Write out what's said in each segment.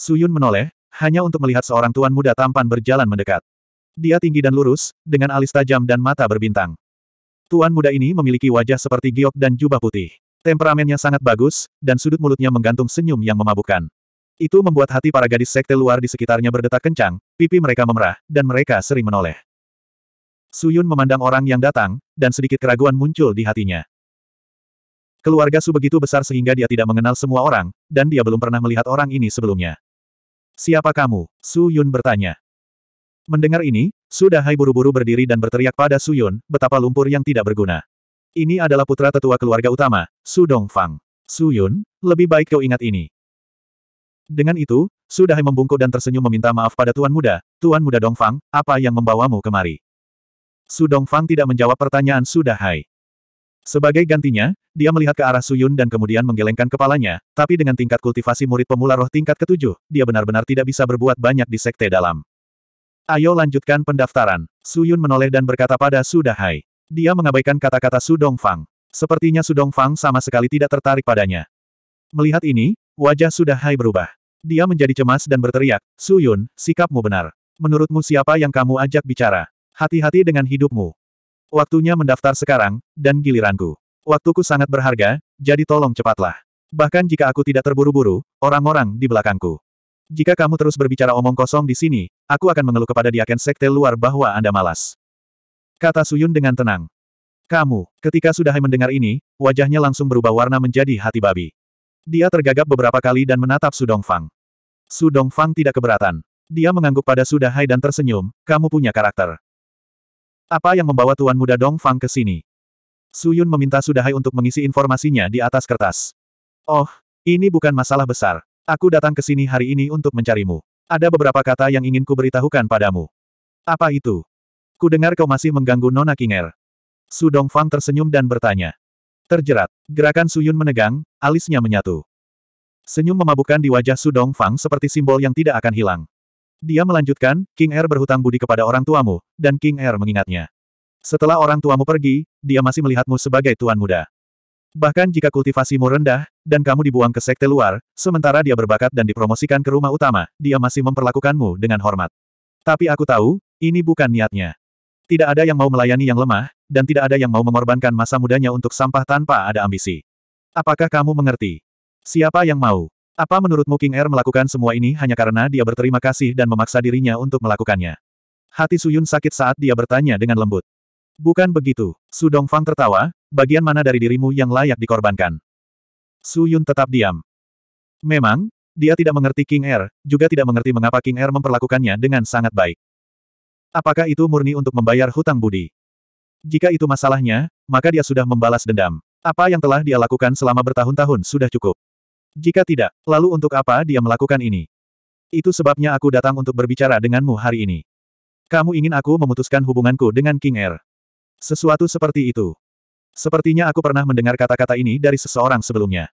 Suyun menoleh, hanya untuk melihat seorang tuan muda tampan berjalan mendekat. Dia tinggi dan lurus, dengan alis tajam dan mata berbintang. Tuan muda ini memiliki wajah seperti giok dan jubah putih. Temperamennya sangat bagus, dan sudut mulutnya menggantung senyum yang memabukkan. Itu membuat hati para gadis sekte luar di sekitarnya berdetak kencang, pipi mereka memerah, dan mereka sering menoleh. Suyun memandang orang yang datang, dan sedikit keraguan muncul di hatinya. Keluarga Su begitu besar sehingga dia tidak mengenal semua orang, dan dia belum pernah melihat orang ini sebelumnya. Siapa kamu? Su Yun bertanya. Mendengar ini, Su Dahai buru-buru berdiri dan berteriak pada Su Yun, betapa lumpur yang tidak berguna. Ini adalah putra tetua keluarga utama, Su Dongfang. Su Yun, lebih baik kau ingat ini. Dengan itu, Su Dahai membungkuk dan tersenyum meminta maaf pada Tuan Muda, Tuan Muda Dongfang, apa yang membawamu kemari? Su Dongfang tidak menjawab pertanyaan Su Dahai. Sebagai gantinya, dia melihat ke arah Suyun dan kemudian menggelengkan kepalanya, tapi dengan tingkat kultivasi murid pemula roh tingkat ketujuh, dia benar-benar tidak bisa berbuat banyak di sekte dalam. Ayo lanjutkan pendaftaran. Suyun menoleh dan berkata pada Su Dahai. Dia mengabaikan kata-kata Su Dongfang. Sepertinya Su Dongfang sama sekali tidak tertarik padanya. Melihat ini, wajah Su Dahai berubah. Dia menjadi cemas dan berteriak, Suyun, sikapmu benar. Menurutmu siapa yang kamu ajak bicara? Hati-hati dengan hidupmu. Waktunya mendaftar sekarang, dan giliranku. Waktuku sangat berharga, jadi tolong cepatlah. Bahkan jika aku tidak terburu-buru, orang-orang di belakangku. Jika kamu terus berbicara omong kosong di sini, aku akan mengeluh kepada diaken sekte luar bahwa Anda malas. Kata Suyun dengan tenang. Kamu, ketika sudah mendengar ini, wajahnya langsung berubah warna menjadi hati babi. Dia tergagap beberapa kali dan menatap Su Dongfang. Su Dongfang tidak keberatan. Dia mengangguk pada Sudahai dan tersenyum, kamu punya karakter. Apa yang membawa Tuan Muda Dong Fang ke sini? Su Yun meminta Sudahai untuk mengisi informasinya di atas kertas. Oh, ini bukan masalah besar. Aku datang ke sini hari ini untuk mencarimu. Ada beberapa kata yang ingin ku beritahukan padamu. Apa itu? Ku dengar kau masih mengganggu Nona Kinger. Su Dongfang tersenyum dan bertanya. Terjerat. Gerakan Su Yun menegang, alisnya menyatu. Senyum memabukkan di wajah Su Dongfang seperti simbol yang tidak akan hilang. Dia melanjutkan, King Air berhutang budi kepada orang tuamu, dan King Air mengingatnya. Setelah orang tuamu pergi, dia masih melihatmu sebagai tuan muda. Bahkan jika kultivasimu rendah, dan kamu dibuang ke sekte luar, sementara dia berbakat dan dipromosikan ke rumah utama, dia masih memperlakukanmu dengan hormat. Tapi aku tahu, ini bukan niatnya. Tidak ada yang mau melayani yang lemah, dan tidak ada yang mau mengorbankan masa mudanya untuk sampah tanpa ada ambisi. Apakah kamu mengerti? Siapa yang mau? Apa menurutmu King Er melakukan semua ini hanya karena dia berterima kasih dan memaksa dirinya untuk melakukannya? Hati Suyun sakit saat dia bertanya dengan lembut. Bukan begitu. Su Dongfang tertawa, bagian mana dari dirimu yang layak dikorbankan? Suyun tetap diam. Memang, dia tidak mengerti King Er, juga tidak mengerti mengapa King Er memperlakukannya dengan sangat baik. Apakah itu murni untuk membayar hutang budi? Jika itu masalahnya, maka dia sudah membalas dendam. Apa yang telah dia lakukan selama bertahun-tahun sudah cukup. Jika tidak, lalu untuk apa dia melakukan ini? Itu sebabnya aku datang untuk berbicara denganmu hari ini. Kamu ingin aku memutuskan hubunganku dengan King Air. Sesuatu seperti itu. Sepertinya aku pernah mendengar kata-kata ini dari seseorang sebelumnya.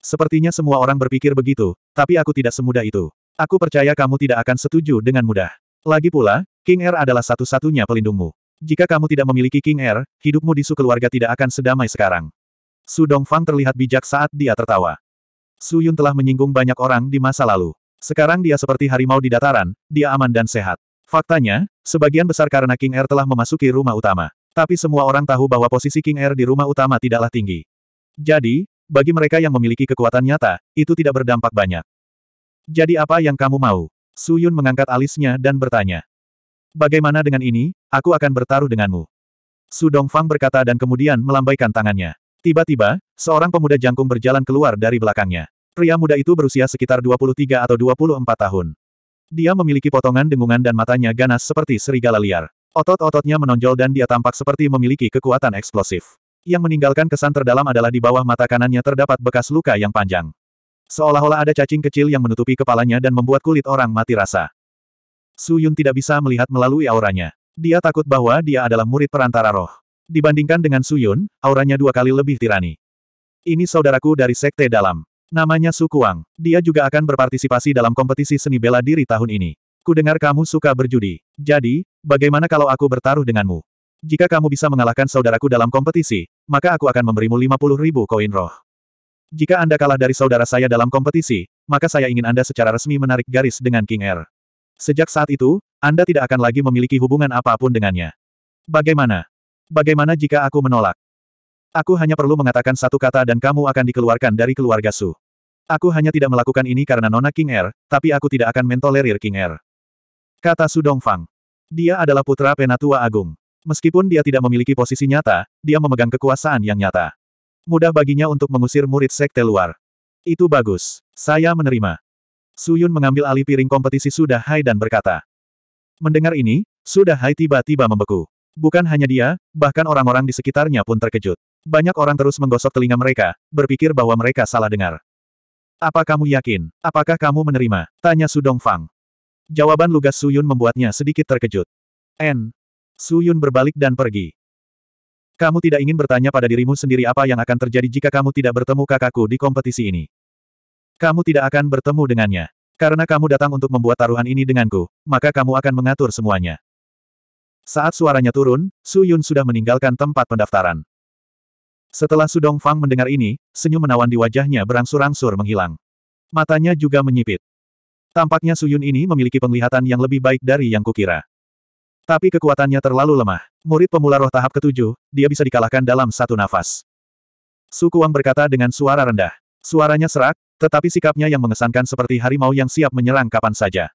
Sepertinya semua orang berpikir begitu, tapi aku tidak semudah itu. Aku percaya kamu tidak akan setuju dengan mudah. Lagi pula, King Air adalah satu-satunya pelindungmu. Jika kamu tidak memiliki King Air, hidupmu di su keluarga tidak akan sedamai sekarang. Su Dongfang terlihat bijak saat dia tertawa. Su Yun telah menyinggung banyak orang di masa lalu. Sekarang dia seperti harimau di dataran, dia aman dan sehat. Faktanya, sebagian besar karena King Air telah memasuki rumah utama. Tapi semua orang tahu bahwa posisi King Air di rumah utama tidaklah tinggi. Jadi, bagi mereka yang memiliki kekuatan nyata, itu tidak berdampak banyak. Jadi apa yang kamu mau? Su Yun mengangkat alisnya dan bertanya. Bagaimana dengan ini, aku akan bertaruh denganmu. Su Dongfang berkata dan kemudian melambaikan tangannya. Tiba-tiba, seorang pemuda jangkung berjalan keluar dari belakangnya. Pria muda itu berusia sekitar 23 atau 24 tahun. Dia memiliki potongan dengungan dan matanya ganas seperti serigala liar. Otot-ototnya menonjol dan dia tampak seperti memiliki kekuatan eksplosif. Yang meninggalkan kesan terdalam adalah di bawah mata kanannya terdapat bekas luka yang panjang. Seolah-olah ada cacing kecil yang menutupi kepalanya dan membuat kulit orang mati rasa. Su Yun tidak bisa melihat melalui auranya. Dia takut bahwa dia adalah murid perantara roh. Dibandingkan dengan Suyun, auranya dua kali lebih tirani. Ini saudaraku dari Sekte Dalam. Namanya Su Kuang. Dia juga akan berpartisipasi dalam kompetisi seni bela diri tahun ini. Kudengar kamu suka berjudi. Jadi, bagaimana kalau aku bertaruh denganmu? Jika kamu bisa mengalahkan saudaraku dalam kompetisi, maka aku akan memberimu 50 ribu koin roh. Jika Anda kalah dari saudara saya dalam kompetisi, maka saya ingin Anda secara resmi menarik garis dengan King Air. Sejak saat itu, Anda tidak akan lagi memiliki hubungan apa pun dengannya. Bagaimana? Bagaimana jika aku menolak? Aku hanya perlu mengatakan satu kata dan kamu akan dikeluarkan dari keluarga Su. Aku hanya tidak melakukan ini karena Nona King Air, tapi aku tidak akan mentolerir King Air. Kata Su Dongfang. Dia adalah putra penatua agung. Meskipun dia tidak memiliki posisi nyata, dia memegang kekuasaan yang nyata. Mudah baginya untuk mengusir murid sekte luar. Itu bagus. Saya menerima. Su Yun mengambil alih piring kompetisi Sudah Hai dan berkata. Mendengar ini, Sudah Hai tiba-tiba membeku. Bukan hanya dia, bahkan orang-orang di sekitarnya pun terkejut. Banyak orang terus menggosok telinga mereka, berpikir bahwa mereka salah dengar. Apa kamu yakin? Apakah kamu menerima? Tanya Su Dongfang. Jawaban lugas Su Yun membuatnya sedikit terkejut. N. Su Yun berbalik dan pergi. Kamu tidak ingin bertanya pada dirimu sendiri apa yang akan terjadi jika kamu tidak bertemu kakakku di kompetisi ini. Kamu tidak akan bertemu dengannya. Karena kamu datang untuk membuat taruhan ini denganku, maka kamu akan mengatur semuanya. Saat suaranya turun, Su Yun sudah meninggalkan tempat pendaftaran. Setelah Sudong Fang mendengar ini, senyum menawan di wajahnya berangsur-angsur menghilang. Matanya juga menyipit. Tampaknya Suyun ini memiliki penglihatan yang lebih baik dari yang kukira. Tapi kekuatannya terlalu lemah. Murid pemula roh tahap ketujuh, dia bisa dikalahkan dalam satu nafas. Su Kuang berkata dengan suara rendah. Suaranya serak, tetapi sikapnya yang mengesankan seperti harimau yang siap menyerang kapan saja.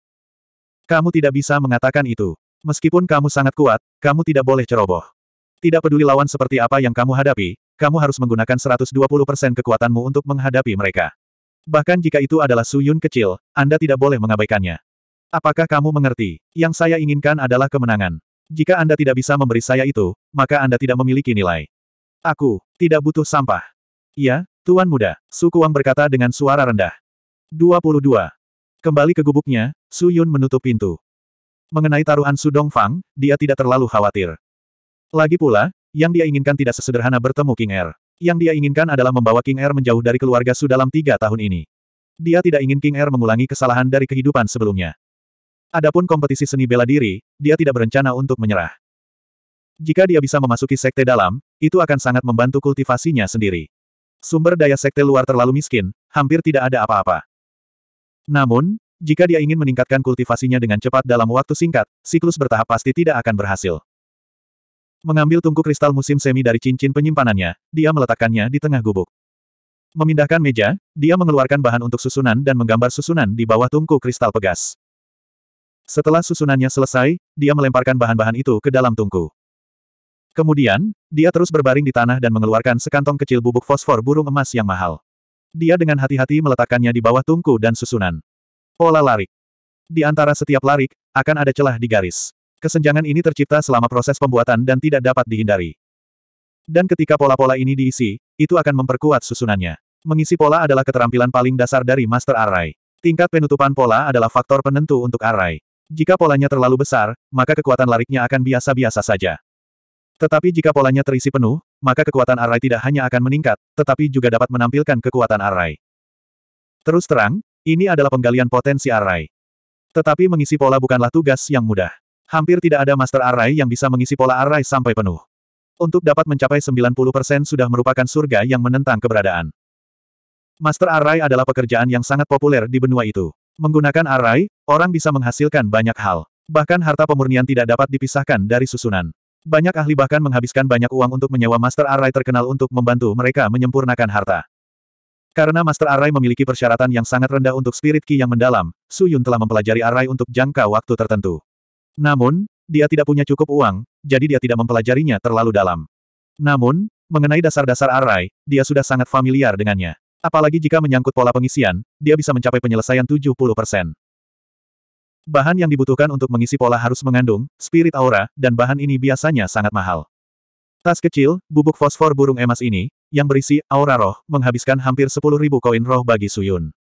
Kamu tidak bisa mengatakan itu. Meskipun kamu sangat kuat, kamu tidak boleh ceroboh. Tidak peduli lawan seperti apa yang kamu hadapi, kamu harus menggunakan 120% kekuatanmu untuk menghadapi mereka. Bahkan jika itu adalah Suyun kecil, Anda tidak boleh mengabaikannya. Apakah kamu mengerti? Yang saya inginkan adalah kemenangan. Jika Anda tidak bisa memberi saya itu, maka Anda tidak memiliki nilai. Aku tidak butuh sampah. Iya, Tuan Muda, Su Kuang berkata dengan suara rendah. 22. Kembali ke gubuknya, Su Yun menutup pintu. Mengenai taruhan Su Dongfang, dia tidak terlalu khawatir. Lagi pula, yang dia inginkan tidak sesederhana bertemu King Air. Yang dia inginkan adalah membawa King Air menjauh dari keluarga Su dalam tiga tahun ini. Dia tidak ingin King Air mengulangi kesalahan dari kehidupan sebelumnya. Adapun kompetisi seni bela diri, dia tidak berencana untuk menyerah. Jika dia bisa memasuki sekte dalam, itu akan sangat membantu kultivasinya sendiri. Sumber daya sekte luar terlalu miskin, hampir tidak ada apa-apa. Namun, jika dia ingin meningkatkan kultivasinya dengan cepat dalam waktu singkat, siklus bertahap pasti tidak akan berhasil. Mengambil tungku kristal musim semi dari cincin penyimpanannya, dia meletakkannya di tengah gubuk. Memindahkan meja, dia mengeluarkan bahan untuk susunan dan menggambar susunan di bawah tungku kristal pegas. Setelah susunannya selesai, dia melemparkan bahan-bahan itu ke dalam tungku. Kemudian, dia terus berbaring di tanah dan mengeluarkan sekantong kecil bubuk fosfor burung emas yang mahal. Dia dengan hati-hati meletakkannya di bawah tungku dan susunan. Pola larik. Di antara setiap larik, akan ada celah di garis. Kesenjangan ini tercipta selama proses pembuatan dan tidak dapat dihindari. Dan ketika pola-pola ini diisi, itu akan memperkuat susunannya. Mengisi pola adalah keterampilan paling dasar dari Master Array. Tingkat penutupan pola adalah faktor penentu untuk array. Jika polanya terlalu besar, maka kekuatan lariknya akan biasa-biasa saja. Tetapi jika polanya terisi penuh, maka kekuatan array tidak hanya akan meningkat, tetapi juga dapat menampilkan kekuatan array. Terus terang, ini adalah penggalian potensi array. Tetapi mengisi pola bukanlah tugas yang mudah. Hampir tidak ada Master Array yang bisa mengisi pola array sampai penuh. Untuk dapat mencapai 90% sudah merupakan surga yang menentang keberadaan. Master Array adalah pekerjaan yang sangat populer di benua itu. Menggunakan array, orang bisa menghasilkan banyak hal. Bahkan harta pemurnian tidak dapat dipisahkan dari susunan. Banyak ahli bahkan menghabiskan banyak uang untuk menyewa Master Array terkenal untuk membantu mereka menyempurnakan harta. Karena Master Array memiliki persyaratan yang sangat rendah untuk spirit key yang mendalam, Su Yun telah mempelajari Array untuk jangka waktu tertentu. Namun, dia tidak punya cukup uang, jadi dia tidak mempelajarinya terlalu dalam. Namun, mengenai dasar-dasar array, dia sudah sangat familiar dengannya. Apalagi jika menyangkut pola pengisian, dia bisa mencapai penyelesaian 70%. Bahan yang dibutuhkan untuk mengisi pola harus mengandung, spirit aura, dan bahan ini biasanya sangat mahal. Tas kecil, bubuk fosfor burung emas ini, yang berisi aura roh, menghabiskan hampir 10.000 koin roh bagi Suyun.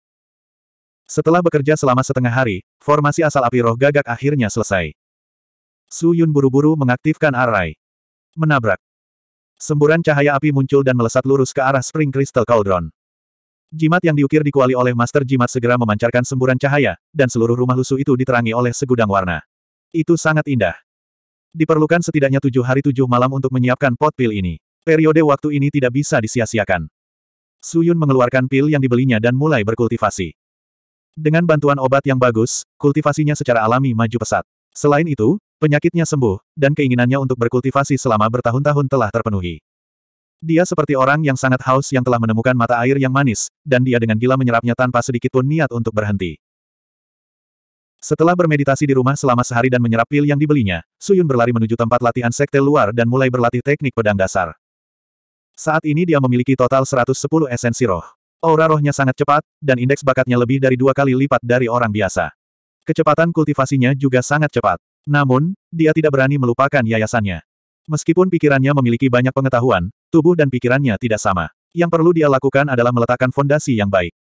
Setelah bekerja selama setengah hari, formasi asal api roh gagak akhirnya selesai. Su Yun buru-buru mengaktifkan array. Menabrak. Semburan cahaya api muncul dan melesat lurus ke arah Spring Crystal Cauldron. Jimat yang diukir dikuali oleh Master Jimat segera memancarkan semburan cahaya, dan seluruh rumah lusuh itu diterangi oleh segudang warna. Itu sangat indah. Diperlukan setidaknya tujuh hari tujuh malam untuk menyiapkan pot pil ini. Periode waktu ini tidak bisa disia-siakan. Su Yun mengeluarkan pil yang dibelinya dan mulai berkultivasi. Dengan bantuan obat yang bagus, kultivasinya secara alami maju pesat. Selain itu, penyakitnya sembuh, dan keinginannya untuk berkultivasi selama bertahun-tahun telah terpenuhi. Dia seperti orang yang sangat haus yang telah menemukan mata air yang manis, dan dia dengan gila menyerapnya tanpa sedikit pun niat untuk berhenti. Setelah bermeditasi di rumah selama sehari dan menyerap pil yang dibelinya, Suyun berlari menuju tempat latihan sekte luar dan mulai berlatih teknik pedang dasar. Saat ini dia memiliki total 110 esensi roh. Aura rohnya sangat cepat, dan indeks bakatnya lebih dari dua kali lipat dari orang biasa. Kecepatan kultivasinya juga sangat cepat. Namun, dia tidak berani melupakan yayasannya. Meskipun pikirannya memiliki banyak pengetahuan, tubuh dan pikirannya tidak sama. Yang perlu dia lakukan adalah meletakkan fondasi yang baik.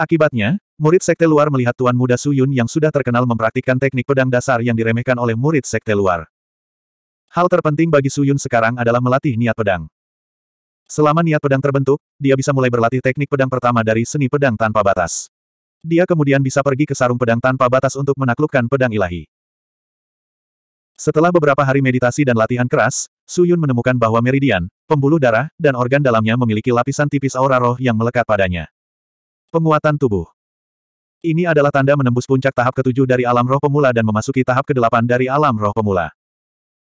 Akibatnya, murid sekte luar melihat Tuan Muda Suyun yang sudah terkenal mempraktikkan teknik pedang dasar yang diremehkan oleh murid sekte luar. Hal terpenting bagi Suyun sekarang adalah melatih niat pedang. Selama niat pedang terbentuk, dia bisa mulai berlatih teknik pedang pertama dari seni pedang tanpa batas. Dia kemudian bisa pergi ke sarung pedang tanpa batas untuk menaklukkan pedang ilahi. Setelah beberapa hari meditasi dan latihan keras, Su Yun menemukan bahwa meridian, pembuluh darah, dan organ dalamnya memiliki lapisan tipis aura roh yang melekat padanya. Penguatan tubuh Ini adalah tanda menembus puncak tahap ketujuh dari alam roh pemula dan memasuki tahap kedelapan dari alam roh pemula.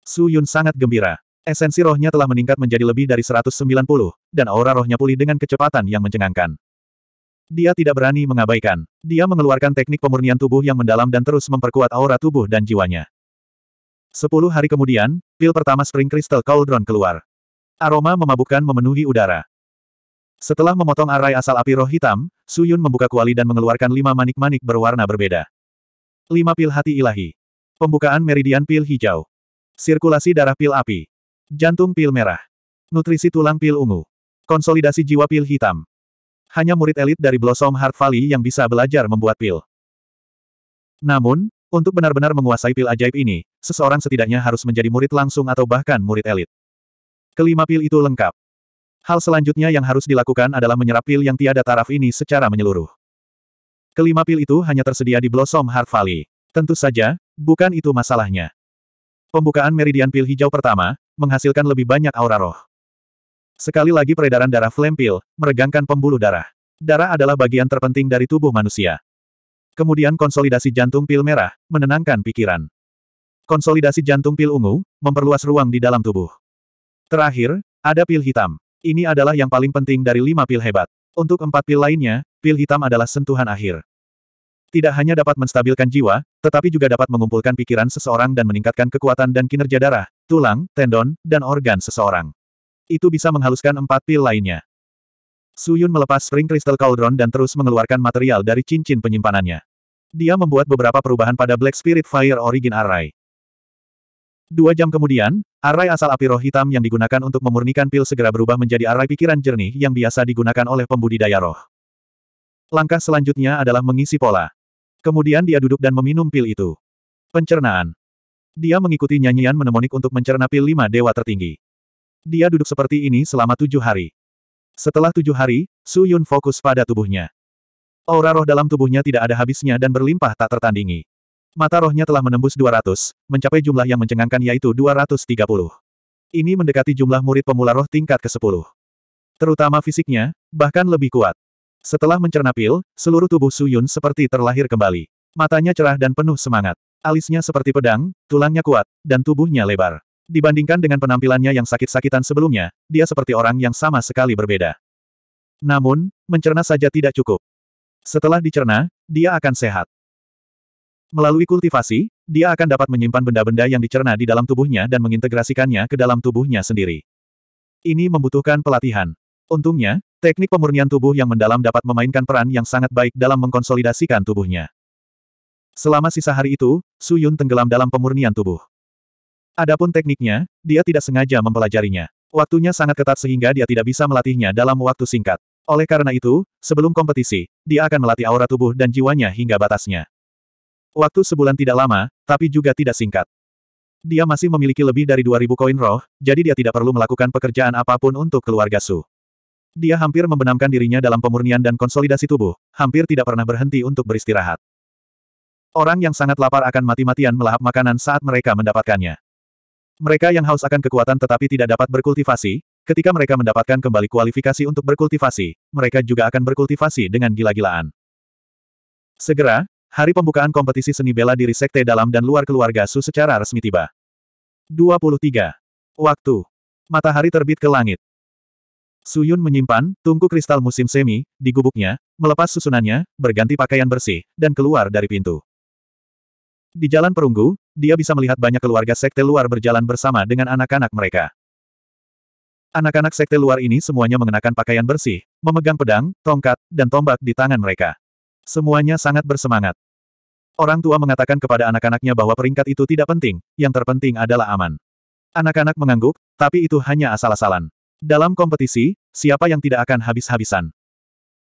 Su Yun sangat gembira. Esensi rohnya telah meningkat menjadi lebih dari 190, dan aura rohnya pulih dengan kecepatan yang mencengangkan. Dia tidak berani mengabaikan. Dia mengeluarkan teknik pemurnian tubuh yang mendalam dan terus memperkuat aura tubuh dan jiwanya. Sepuluh hari kemudian, pil pertama Spring Crystal Cauldron keluar. Aroma memabukkan memenuhi udara. Setelah memotong arai asal api roh hitam, Suyun membuka kuali dan mengeluarkan lima manik-manik berwarna berbeda. Lima pil hati ilahi. Pembukaan meridian pil hijau. Sirkulasi darah pil api. Jantung pil merah. Nutrisi tulang pil ungu. Konsolidasi jiwa pil hitam. Hanya murid elit dari Blossom Heart Valley yang bisa belajar membuat pil. Namun, untuk benar-benar menguasai pil ajaib ini, seseorang setidaknya harus menjadi murid langsung atau bahkan murid elit. Kelima pil itu lengkap. Hal selanjutnya yang harus dilakukan adalah menyerap pil yang tiada taraf ini secara menyeluruh. Kelima pil itu hanya tersedia di Blossom Heart Valley. Tentu saja, bukan itu masalahnya. Pembukaan meridian pil hijau pertama, menghasilkan lebih banyak aura roh. Sekali lagi peredaran darah flame pil, meregangkan pembuluh darah. Darah adalah bagian terpenting dari tubuh manusia. Kemudian konsolidasi jantung pil merah, menenangkan pikiran. Konsolidasi jantung pil ungu, memperluas ruang di dalam tubuh. Terakhir, ada pil hitam. Ini adalah yang paling penting dari lima pil hebat. Untuk empat pil lainnya, pil hitam adalah sentuhan akhir. Tidak hanya dapat menstabilkan jiwa, tetapi juga dapat mengumpulkan pikiran seseorang dan meningkatkan kekuatan dan kinerja darah, tulang, tendon, dan organ seseorang. Itu bisa menghaluskan empat pil lainnya. Suyun melepas Spring Crystal Cauldron dan terus mengeluarkan material dari cincin penyimpanannya. Dia membuat beberapa perubahan pada Black Spirit Fire Origin Array. Dua jam kemudian, array asal api roh hitam yang digunakan untuk memurnikan pil segera berubah menjadi array pikiran jernih yang biasa digunakan oleh pembudidaya roh. Langkah selanjutnya adalah mengisi pola. Kemudian dia duduk dan meminum pil itu. Pencernaan. Dia mengikuti nyanyian menemonik untuk mencerna pil lima dewa tertinggi. Dia duduk seperti ini selama tujuh hari. Setelah tujuh hari, Su Yun fokus pada tubuhnya. Aura roh dalam tubuhnya tidak ada habisnya dan berlimpah tak tertandingi. Mata rohnya telah menembus 200, mencapai jumlah yang mencengangkan yaitu 230. Ini mendekati jumlah murid pemula roh tingkat ke-10. Terutama fisiknya, bahkan lebih kuat. Setelah mencerna pil, seluruh tubuh Su Yun seperti terlahir kembali. Matanya cerah dan penuh semangat. Alisnya seperti pedang, tulangnya kuat, dan tubuhnya lebar. Dibandingkan dengan penampilannya yang sakit-sakitan sebelumnya, dia seperti orang yang sama sekali berbeda. Namun, mencerna saja tidak cukup. Setelah dicerna, dia akan sehat. Melalui kultivasi, dia akan dapat menyimpan benda-benda yang dicerna di dalam tubuhnya dan mengintegrasikannya ke dalam tubuhnya sendiri. Ini membutuhkan pelatihan. Untungnya, teknik pemurnian tubuh yang mendalam dapat memainkan peran yang sangat baik dalam mengkonsolidasikan tubuhnya. Selama sisa hari itu, Su Yun tenggelam dalam pemurnian tubuh. Adapun tekniknya, dia tidak sengaja mempelajarinya. Waktunya sangat ketat sehingga dia tidak bisa melatihnya dalam waktu singkat. Oleh karena itu, sebelum kompetisi, dia akan melatih aura tubuh dan jiwanya hingga batasnya. Waktu sebulan tidak lama, tapi juga tidak singkat. Dia masih memiliki lebih dari 2000 koin roh, jadi dia tidak perlu melakukan pekerjaan apa pun untuk keluarga Su. Dia hampir membenamkan dirinya dalam pemurnian dan konsolidasi tubuh, hampir tidak pernah berhenti untuk beristirahat. Orang yang sangat lapar akan mati-matian melahap makanan saat mereka mendapatkannya. Mereka yang haus akan kekuatan tetapi tidak dapat berkultivasi, ketika mereka mendapatkan kembali kualifikasi untuk berkultivasi, mereka juga akan berkultivasi dengan gila-gilaan. Segera, hari pembukaan kompetisi seni bela diri sekte dalam dan luar keluarga Su secara resmi tiba. 23. Waktu. Matahari terbit ke langit. Suyun menyimpan tungku kristal musim semi di gubuknya, melepas susunannya, berganti pakaian bersih, dan keluar dari pintu. Di jalan perunggu, dia bisa melihat banyak keluarga sekte luar berjalan bersama dengan anak-anak mereka. Anak-anak sekte luar ini semuanya mengenakan pakaian bersih, memegang pedang, tongkat, dan tombak di tangan mereka. Semuanya sangat bersemangat. Orang tua mengatakan kepada anak-anaknya bahwa peringkat itu tidak penting, yang terpenting adalah aman. Anak-anak mengangguk, tapi itu hanya asal-asalan. Dalam kompetisi, siapa yang tidak akan habis-habisan?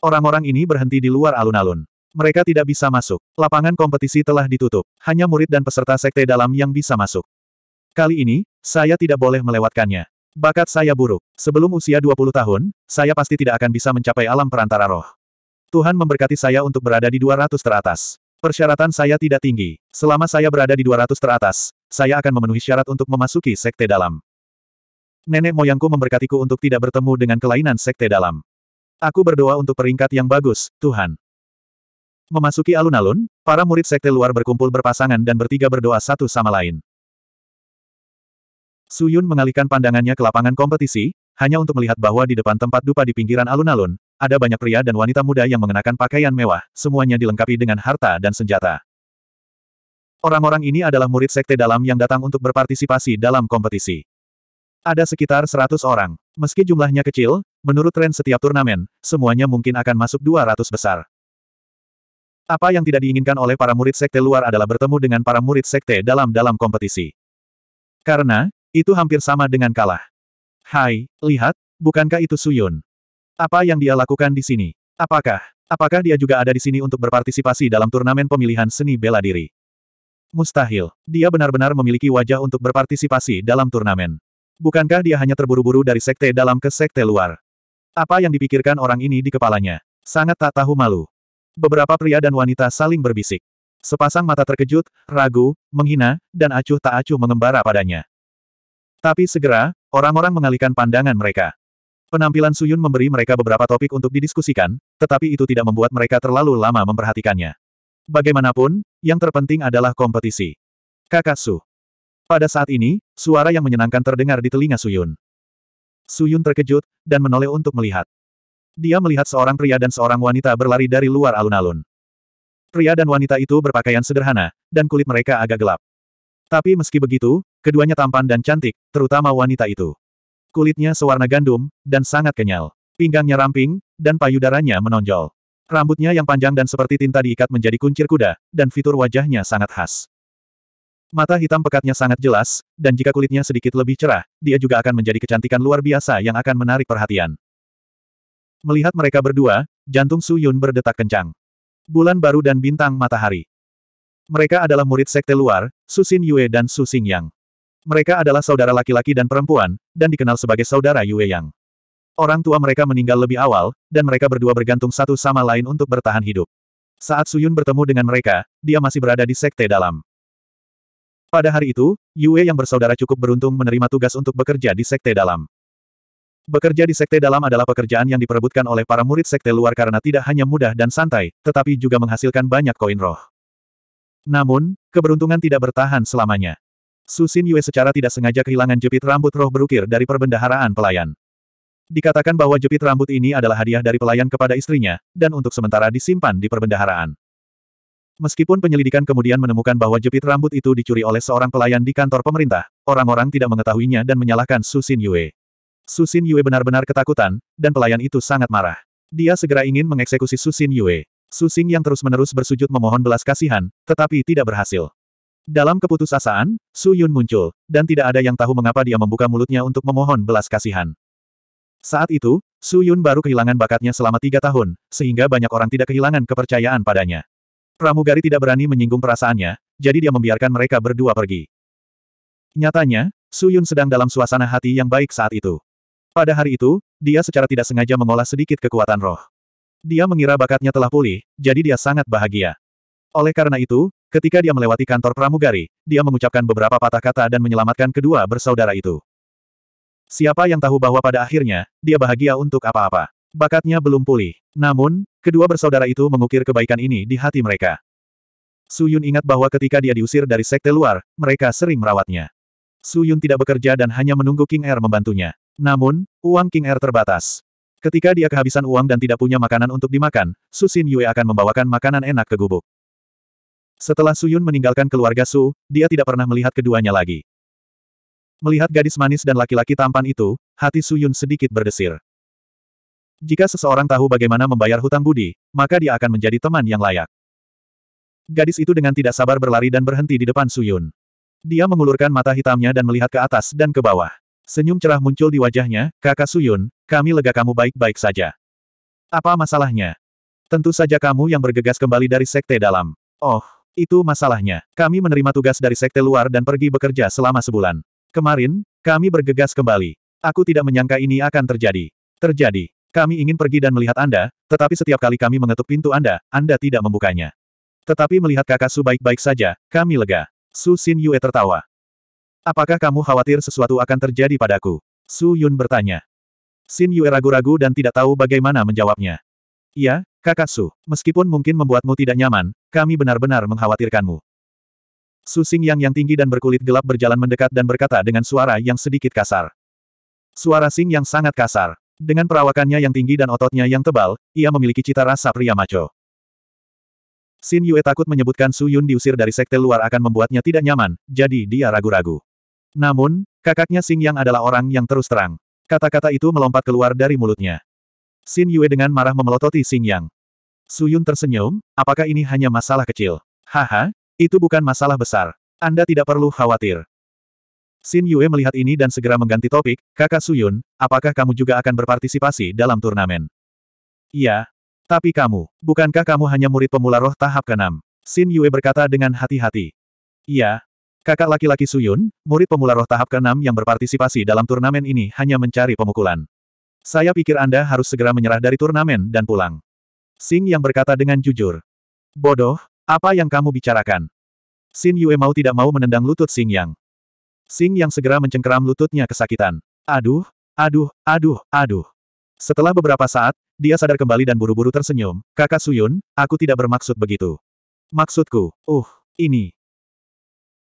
Orang-orang ini berhenti di luar alun-alun. Mereka tidak bisa masuk. Lapangan kompetisi telah ditutup. Hanya murid dan peserta sekte dalam yang bisa masuk. Kali ini, saya tidak boleh melewatkannya. Bakat saya buruk. Sebelum usia 20 tahun, saya pasti tidak akan bisa mencapai alam perantara roh. Tuhan memberkati saya untuk berada di 200 teratas. Persyaratan saya tidak tinggi. Selama saya berada di 200 teratas, saya akan memenuhi syarat untuk memasuki sekte dalam. Nenek moyangku memberkatiku untuk tidak bertemu dengan kelainan sekte dalam. Aku berdoa untuk peringkat yang bagus, Tuhan. Memasuki alun-alun, para murid sekte luar berkumpul berpasangan dan bertiga berdoa satu sama lain. Suyun mengalihkan pandangannya ke lapangan kompetisi, hanya untuk melihat bahwa di depan tempat dupa di pinggiran alun-alun, ada banyak pria dan wanita muda yang mengenakan pakaian mewah, semuanya dilengkapi dengan harta dan senjata. Orang-orang ini adalah murid sekte dalam yang datang untuk berpartisipasi dalam kompetisi. Ada sekitar 100 orang. Meski jumlahnya kecil, menurut tren setiap turnamen, semuanya mungkin akan masuk 200 besar. Apa yang tidak diinginkan oleh para murid sekte luar adalah bertemu dengan para murid sekte dalam dalam kompetisi. Karena, itu hampir sama dengan kalah. Hai, lihat, bukankah itu Suyun? Apa yang dia lakukan di sini? Apakah, apakah dia juga ada di sini untuk berpartisipasi dalam turnamen pemilihan seni bela diri? Mustahil, dia benar-benar memiliki wajah untuk berpartisipasi dalam turnamen. Bukankah dia hanya terburu-buru dari sekte dalam ke sekte luar? Apa yang dipikirkan orang ini di kepalanya? Sangat tak tahu malu. Beberapa pria dan wanita saling berbisik. Sepasang mata terkejut, ragu, menghina, dan acuh tak acuh mengembara padanya. Tapi segera, orang-orang mengalihkan pandangan mereka. Penampilan Suyun memberi mereka beberapa topik untuk didiskusikan, tetapi itu tidak membuat mereka terlalu lama memperhatikannya. Bagaimanapun, yang terpenting adalah kompetisi. Kakak Su. Pada saat ini, suara yang menyenangkan terdengar di telinga Suyun. Suyun terkejut, dan menoleh untuk melihat. Dia melihat seorang pria dan seorang wanita berlari dari luar alun-alun. Pria dan wanita itu berpakaian sederhana, dan kulit mereka agak gelap. Tapi meski begitu, Keduanya tampan dan cantik, terutama wanita itu. Kulitnya sewarna gandum, dan sangat kenyal. Pinggangnya ramping, dan payudaranya menonjol. Rambutnya yang panjang dan seperti tinta diikat menjadi kuncir kuda, dan fitur wajahnya sangat khas. Mata hitam pekatnya sangat jelas, dan jika kulitnya sedikit lebih cerah, dia juga akan menjadi kecantikan luar biasa yang akan menarik perhatian. Melihat mereka berdua, jantung Su Yun berdetak kencang. Bulan baru dan bintang matahari. Mereka adalah murid sekte luar, Su Xin Yue dan Su Xing Yang. Mereka adalah saudara laki-laki dan perempuan, dan dikenal sebagai saudara Yue Yang. Orang tua mereka meninggal lebih awal, dan mereka berdua bergantung satu sama lain untuk bertahan hidup. Saat Suyun bertemu dengan mereka, dia masih berada di sekte dalam. Pada hari itu, Yue yang bersaudara cukup beruntung menerima tugas untuk bekerja di sekte dalam. Bekerja di sekte dalam adalah pekerjaan yang diperebutkan oleh para murid sekte luar karena tidak hanya mudah dan santai, tetapi juga menghasilkan banyak koin roh. Namun, keberuntungan tidak bertahan selamanya. Su Xin Yue secara tidak sengaja kehilangan jepit rambut roh berukir dari perbendaharaan pelayan. Dikatakan bahwa jepit rambut ini adalah hadiah dari pelayan kepada istrinya, dan untuk sementara disimpan di perbendaharaan. Meskipun penyelidikan kemudian menemukan bahwa jepit rambut itu dicuri oleh seorang pelayan di kantor pemerintah, orang-orang tidak mengetahuinya dan menyalahkan Su Xin Yue. Su Xin Yue benar-benar ketakutan, dan pelayan itu sangat marah. Dia segera ingin mengeksekusi Su Xin Yue. Su Xing yang terus-menerus bersujud memohon belas kasihan, tetapi tidak berhasil. Dalam keputusasaan, Su Yun muncul, dan tidak ada yang tahu mengapa dia membuka mulutnya untuk memohon belas kasihan. Saat itu, Su Yun baru kehilangan bakatnya selama tiga tahun, sehingga banyak orang tidak kehilangan kepercayaan padanya. Pramugari tidak berani menyinggung perasaannya, jadi dia membiarkan mereka berdua pergi. Nyatanya, Su Yun sedang dalam suasana hati yang baik saat itu. Pada hari itu, dia secara tidak sengaja mengolah sedikit kekuatan roh. Dia mengira bakatnya telah pulih, jadi dia sangat bahagia. Oleh karena itu, ketika dia melewati kantor pramugari, dia mengucapkan beberapa patah kata dan menyelamatkan kedua bersaudara itu. Siapa yang tahu bahwa pada akhirnya, dia bahagia untuk apa-apa. Bakatnya belum pulih. Namun, kedua bersaudara itu mengukir kebaikan ini di hati mereka. Su Yun ingat bahwa ketika dia diusir dari sekte luar, mereka sering merawatnya. Su Yun tidak bekerja dan hanya menunggu King Air membantunya. Namun, uang King Air terbatas. Ketika dia kehabisan uang dan tidak punya makanan untuk dimakan, Su Xin Yue akan membawakan makanan enak ke gubuk. Setelah Su Yun meninggalkan keluarga Su, dia tidak pernah melihat keduanya lagi. Melihat gadis manis dan laki-laki tampan itu, hati Su Yun sedikit berdesir. Jika seseorang tahu bagaimana membayar hutang budi, maka dia akan menjadi teman yang layak. Gadis itu dengan tidak sabar berlari dan berhenti di depan Suyun. Dia mengulurkan mata hitamnya dan melihat ke atas dan ke bawah. Senyum cerah muncul di wajahnya, kakak Suyun, kami lega kamu baik-baik saja. Apa masalahnya? Tentu saja kamu yang bergegas kembali dari sekte dalam. Oh, itu masalahnya. Kami menerima tugas dari sekte luar dan pergi bekerja selama sebulan. Kemarin, kami bergegas kembali. Aku tidak menyangka ini akan terjadi. Terjadi. Kami ingin pergi dan melihat Anda, tetapi setiap kali kami mengetuk pintu Anda, Anda tidak membukanya. Tetapi melihat kakak Su baik-baik saja, kami lega. Su Xin Yue tertawa. Apakah kamu khawatir sesuatu akan terjadi padaku? Su Yun bertanya. Xin Yue ragu-ragu dan tidak tahu bagaimana menjawabnya. Iya, kakak Su, meskipun mungkin membuatmu tidak nyaman, kami benar-benar mengkhawatirkanmu. Su Xing yang yang tinggi dan berkulit gelap berjalan mendekat dan berkata dengan suara yang sedikit kasar. Suara Xing yang sangat kasar. Dengan perawakannya yang tinggi dan ototnya yang tebal, ia memiliki cita rasa pria maco. Xin Yue takut menyebutkan Su Yun diusir dari sekte luar akan membuatnya tidak nyaman, jadi dia ragu-ragu. Namun, kakaknya Xing Yang adalah orang yang terus terang. Kata-kata itu melompat keluar dari mulutnya. Xin Yue dengan marah memelototi Xing Yang. Su Yun tersenyum, apakah ini hanya masalah kecil? Haha, itu bukan masalah besar. Anda tidak perlu khawatir. Xin Yue melihat ini dan segera mengganti topik, kakak Suyun, apakah kamu juga akan berpartisipasi dalam turnamen? Iya. Tapi kamu, bukankah kamu hanya murid pemula roh tahap ke-6? Xin Yue berkata dengan hati-hati. Iya. Kakak laki-laki Suyun, murid pemula roh tahap ke-6 yang berpartisipasi dalam turnamen ini hanya mencari pemukulan. Saya pikir Anda harus segera menyerah dari turnamen dan pulang. Xing yang berkata dengan jujur. Bodoh, apa yang kamu bicarakan? Xin Yue mau tidak mau menendang lutut Xing Yang. Sing yang segera mencengkeram lututnya kesakitan. Aduh, aduh, aduh, aduh. Setelah beberapa saat, dia sadar kembali dan buru-buru tersenyum. Kakak Suyun, aku tidak bermaksud begitu. Maksudku, uh, ini.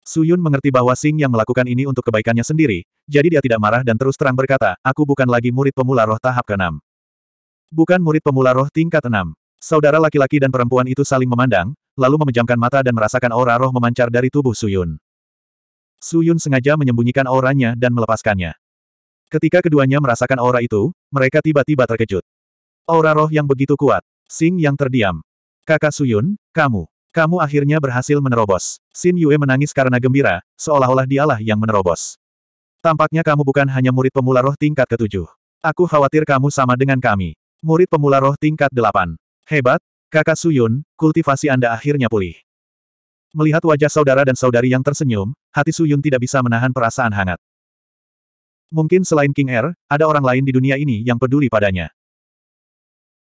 Suyun mengerti bahwa Sing yang melakukan ini untuk kebaikannya sendiri, jadi dia tidak marah dan terus terang berkata, aku bukan lagi murid pemula roh tahap ke-6. Bukan murid pemula roh tingkat 6. Saudara laki-laki dan perempuan itu saling memandang, lalu memejamkan mata dan merasakan aura roh memancar dari tubuh Suyun. Su Yun sengaja menyembunyikan auranya dan melepaskannya. Ketika keduanya merasakan aura itu, mereka tiba-tiba terkejut. Aura roh yang begitu kuat. Sing yang terdiam. Kakak Su Yun, kamu. Kamu akhirnya berhasil menerobos. Xin Yue menangis karena gembira, seolah-olah dialah yang menerobos. Tampaknya kamu bukan hanya murid pemula roh tingkat ketujuh. Aku khawatir kamu sama dengan kami. Murid pemula roh tingkat delapan. Hebat, kakak Su Yun, kultivasi Anda akhirnya pulih. Melihat wajah saudara dan saudari yang tersenyum, hati Su Yun tidak bisa menahan perasaan hangat. Mungkin selain King Er, ada orang lain di dunia ini yang peduli padanya.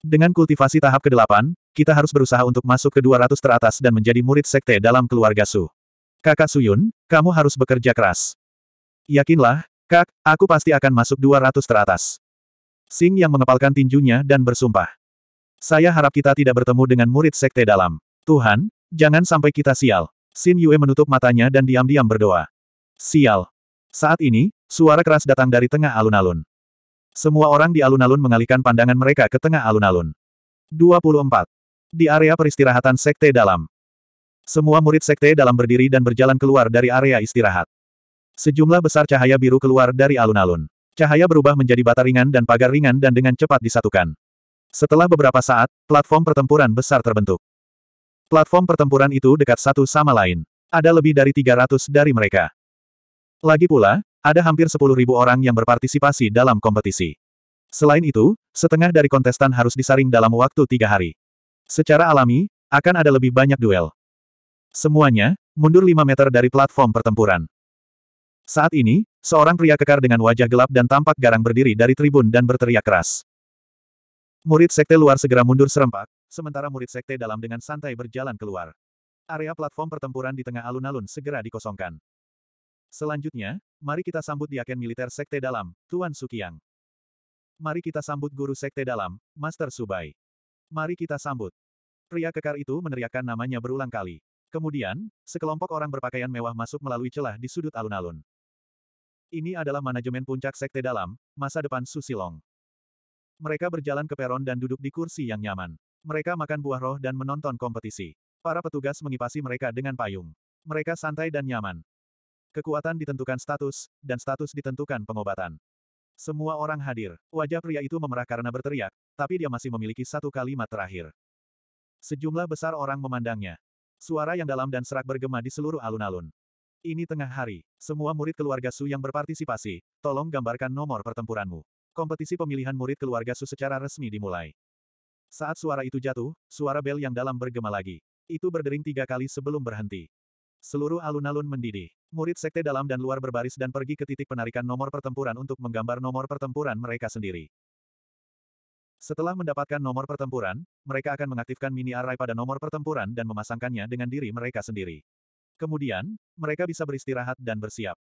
Dengan kultivasi tahap ke-8, kita harus berusaha untuk masuk ke 200 teratas dan menjadi murid sekte dalam keluarga Su. Kakak Su Yun, kamu harus bekerja keras. Yakinlah, Kak, aku pasti akan masuk 200 teratas. Sing yang mengepalkan tinjunya dan bersumpah. Saya harap kita tidak bertemu dengan murid sekte dalam. Tuhan, Jangan sampai kita sial. Xin Yue menutup matanya dan diam-diam berdoa. Sial. Saat ini, suara keras datang dari tengah alun-alun. Semua orang di alun-alun mengalihkan pandangan mereka ke tengah alun-alun. 24. Di area peristirahatan Sekte Dalam. Semua murid Sekte Dalam berdiri dan berjalan keluar dari area istirahat. Sejumlah besar cahaya biru keluar dari alun-alun. Cahaya berubah menjadi bata ringan dan pagar ringan dan dengan cepat disatukan. Setelah beberapa saat, platform pertempuran besar terbentuk. Platform pertempuran itu dekat satu sama lain. Ada lebih dari 300 dari mereka. Lagi pula, ada hampir 10.000 orang yang berpartisipasi dalam kompetisi. Selain itu, setengah dari kontestan harus disaring dalam waktu tiga hari. Secara alami, akan ada lebih banyak duel. Semuanya, mundur 5 meter dari platform pertempuran. Saat ini, seorang pria kekar dengan wajah gelap dan tampak garang berdiri dari tribun dan berteriak keras. Murid sekte luar segera mundur serempak, sementara murid sekte dalam dengan santai berjalan keluar. Area platform pertempuran di tengah alun-alun segera dikosongkan. Selanjutnya, mari kita sambut diaken militer sekte dalam, Tuan Sukiang. Mari kita sambut guru sekte dalam, Master Subai. Mari kita sambut. Pria kekar itu meneriakkan namanya berulang kali. Kemudian, sekelompok orang berpakaian mewah masuk melalui celah di sudut alun-alun. Ini adalah manajemen puncak sekte dalam, masa depan Susilong. Mereka berjalan ke peron dan duduk di kursi yang nyaman. Mereka makan buah roh dan menonton kompetisi. Para petugas mengipasi mereka dengan payung. Mereka santai dan nyaman. Kekuatan ditentukan status, dan status ditentukan pengobatan. Semua orang hadir. Wajah pria itu memerah karena berteriak, tapi dia masih memiliki satu kalimat terakhir. Sejumlah besar orang memandangnya. Suara yang dalam dan serak bergema di seluruh alun-alun. Ini tengah hari. Semua murid keluarga Su yang berpartisipasi, tolong gambarkan nomor pertempuranmu. Kompetisi pemilihan murid keluarga Su secara resmi dimulai. Saat suara itu jatuh, suara bel yang dalam bergema lagi. Itu berdering tiga kali sebelum berhenti. Seluruh alun-alun mendidih. Murid sekte dalam dan luar berbaris dan pergi ke titik penarikan nomor pertempuran untuk menggambar nomor pertempuran mereka sendiri. Setelah mendapatkan nomor pertempuran, mereka akan mengaktifkan mini array pada nomor pertempuran dan memasangkannya dengan diri mereka sendiri. Kemudian, mereka bisa beristirahat dan bersiap.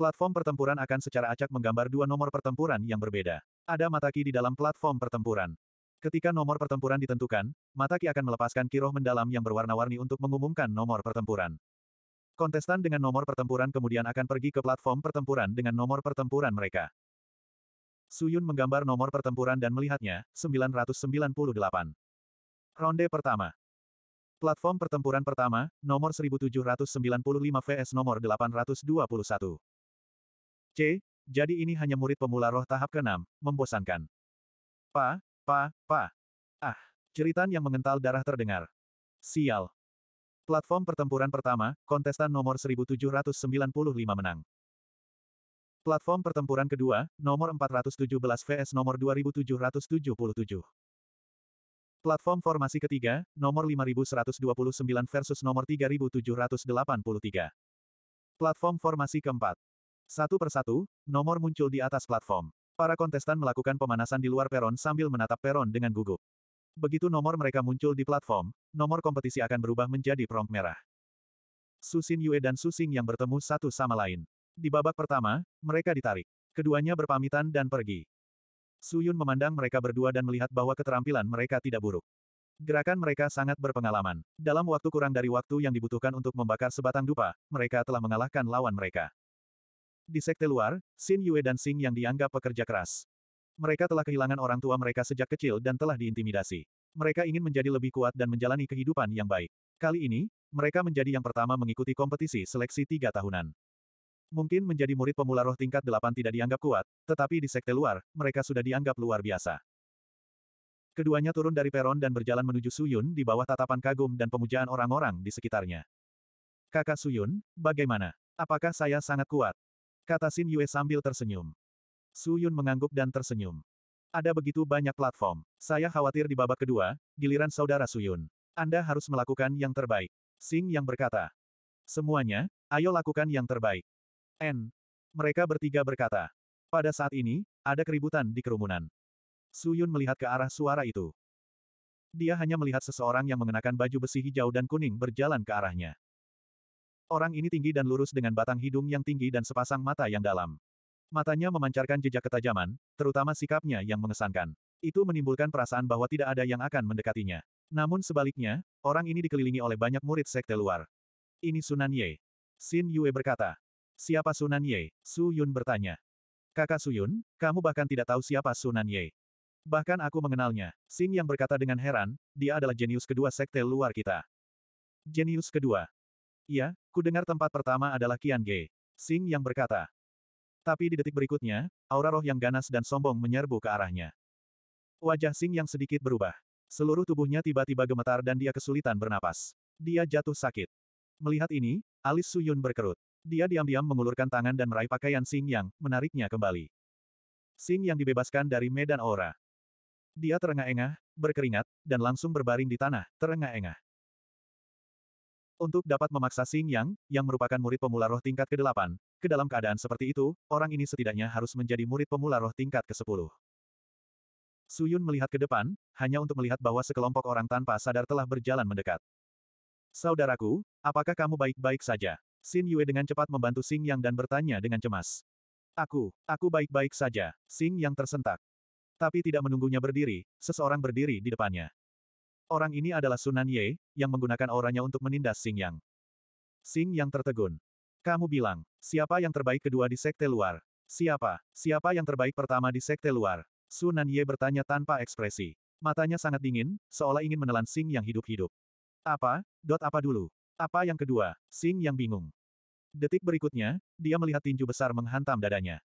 Platform pertempuran akan secara acak menggambar dua nomor pertempuran yang berbeda. Ada mata ki di dalam platform pertempuran. Ketika nomor pertempuran ditentukan, Mataki akan melepaskan kiroh mendalam yang berwarna-warni untuk mengumumkan nomor pertempuran. Kontestan dengan nomor pertempuran kemudian akan pergi ke platform pertempuran dengan nomor pertempuran mereka. Suyun menggambar nomor pertempuran dan melihatnya, 998. Ronde pertama. Platform pertempuran pertama, nomor 1795 vs nomor 821. C. Jadi ini hanya murid pemula roh tahap ke-6, membosankan. Pa, Pa, pa. Ah, ceritan yang mengental darah terdengar. Sial. Platform pertempuran pertama, kontestan nomor 1795 menang. Platform pertempuran kedua, nomor 417 vs nomor 2777. Platform formasi ketiga, nomor 5129 versus nomor 3783. Platform formasi keempat. Satu persatu, nomor muncul di atas platform. Para kontestan melakukan pemanasan di luar peron sambil menatap peron dengan gugup. Begitu nomor mereka muncul di platform, nomor kompetisi akan berubah menjadi prompt merah. Su Xin Yue dan Su Xing yang bertemu satu sama lain. Di babak pertama, mereka ditarik. Keduanya berpamitan dan pergi. Su Yun memandang mereka berdua dan melihat bahwa keterampilan mereka tidak buruk. Gerakan mereka sangat berpengalaman. Dalam waktu kurang dari waktu yang dibutuhkan untuk membakar sebatang dupa, mereka telah mengalahkan lawan mereka. Di sekte luar, Xin Yue dan Xing yang dianggap pekerja keras. Mereka telah kehilangan orang tua mereka sejak kecil dan telah diintimidasi. Mereka ingin menjadi lebih kuat dan menjalani kehidupan yang baik. Kali ini, mereka menjadi yang pertama mengikuti kompetisi seleksi tiga tahunan. Mungkin menjadi murid pemula roh tingkat delapan tidak dianggap kuat, tetapi di sekte luar, mereka sudah dianggap luar biasa. Keduanya turun dari peron dan berjalan menuju Suyun di bawah tatapan kagum dan pemujaan orang-orang di sekitarnya. Kakak Suyun, bagaimana? Apakah saya sangat kuat? Kata Xin Yue sambil tersenyum. Su Yun mengangguk dan tersenyum. Ada begitu banyak platform. Saya khawatir di babak kedua, giliran saudara Su Yun. Anda harus melakukan yang terbaik. Xing yang berkata. Semuanya, ayo lakukan yang terbaik. N. Mereka bertiga berkata. Pada saat ini, ada keributan di kerumunan. Su Yun melihat ke arah suara itu. Dia hanya melihat seseorang yang mengenakan baju besi hijau dan kuning berjalan ke arahnya. Orang ini tinggi dan lurus dengan batang hidung yang tinggi dan sepasang mata yang dalam. Matanya memancarkan jejak ketajaman, terutama sikapnya yang mengesankan. Itu menimbulkan perasaan bahwa tidak ada yang akan mendekatinya. Namun sebaliknya, orang ini dikelilingi oleh banyak murid sekte luar. Ini Sunan Ye. Xin Yue berkata. Siapa Sunan Ye? Su Yun bertanya. Kakak Su Yun, kamu bahkan tidak tahu siapa Sunan Ye. Bahkan aku mengenalnya. Xing yang berkata dengan heran, dia adalah jenius kedua sekte luar kita. Jenius kedua. Iya, ku dengar tempat pertama adalah Qian Ge. Xing yang berkata. Tapi di detik berikutnya, aura roh yang ganas dan sombong menyerbu ke arahnya. Wajah Xing yang sedikit berubah. Seluruh tubuhnya tiba-tiba gemetar dan dia kesulitan bernapas. Dia jatuh sakit. Melihat ini, alis Su Yun berkerut. Dia diam-diam mengulurkan tangan dan meraih pakaian Xing Yang, menariknya kembali. Xing Yang dibebaskan dari medan aura. Dia terengah-engah, berkeringat, dan langsung berbaring di tanah, terengah-engah. Untuk dapat memaksa Xing Yang, yang merupakan murid pemula roh tingkat ke-8, ke dalam keadaan seperti itu, orang ini setidaknya harus menjadi murid pemula roh tingkat ke-10. Suyun melihat ke depan, hanya untuk melihat bahwa sekelompok orang tanpa sadar telah berjalan mendekat. Saudaraku, apakah kamu baik-baik saja? Xin Yue dengan cepat membantu Xing Yang dan bertanya dengan cemas. Aku, aku baik-baik saja. Xing Yang tersentak. Tapi tidak menunggunya berdiri, seseorang berdiri di depannya. Orang ini adalah Sunan Ye, yang menggunakan auranya untuk menindas Xing Yang. Xing Yang tertegun. Kamu bilang, siapa yang terbaik kedua di sekte luar? Siapa? Siapa yang terbaik pertama di sekte luar? Sunan Ye bertanya tanpa ekspresi. Matanya sangat dingin, seolah ingin menelan Xing Yang hidup-hidup. Apa? Dot apa dulu? Apa yang kedua? Xing Yang bingung. Detik berikutnya, dia melihat tinju besar menghantam dadanya.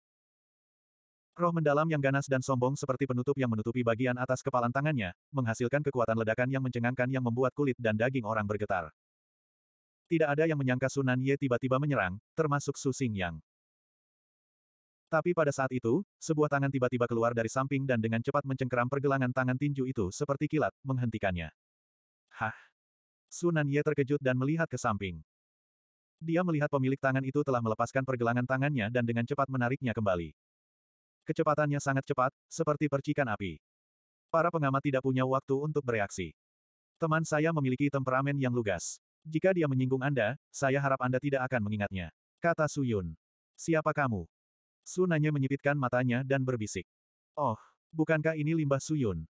Roh mendalam yang ganas dan sombong seperti penutup yang menutupi bagian atas kepalan tangannya, menghasilkan kekuatan ledakan yang mencengangkan yang membuat kulit dan daging orang bergetar. Tidak ada yang menyangka Sunan Ye tiba-tiba menyerang, termasuk Su Xing Yang. Tapi pada saat itu, sebuah tangan tiba-tiba keluar dari samping dan dengan cepat mencengkeram pergelangan tangan tinju itu seperti kilat, menghentikannya. Hah! Sunan Ye terkejut dan melihat ke samping. Dia melihat pemilik tangan itu telah melepaskan pergelangan tangannya dan dengan cepat menariknya kembali. Kecepatannya sangat cepat, seperti percikan api. Para pengamat tidak punya waktu untuk bereaksi. Teman saya memiliki temperamen yang lugas. Jika dia menyinggung Anda, saya harap Anda tidak akan mengingatnya. Kata Suyun. Siapa kamu? Sunanya menyipitkan matanya dan berbisik. Oh, bukankah ini limbah Suyun?